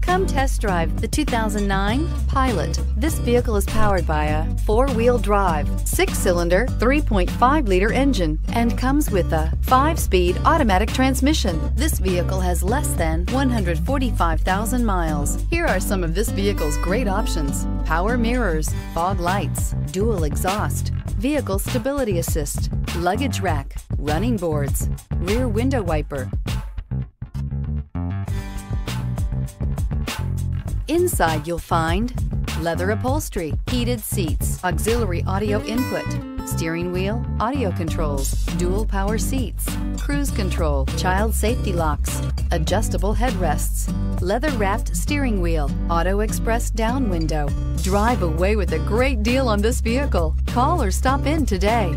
Come test drive the 2009 Pilot. This vehicle is powered by a four-wheel drive, six-cylinder, 3.5-liter engine and comes with a five-speed automatic transmission. This vehicle has less than 145,000 miles. Here are some of this vehicle's great options. Power mirrors, fog lights, dual exhaust, vehicle stability assist, luggage rack, running boards, rear window wiper, Inside you'll find leather upholstery, heated seats, auxiliary audio input, steering wheel, audio controls, dual power seats, cruise control, child safety locks, adjustable headrests, leather wrapped steering wheel, auto express down window. Drive away with a great deal on this vehicle. Call or stop in today.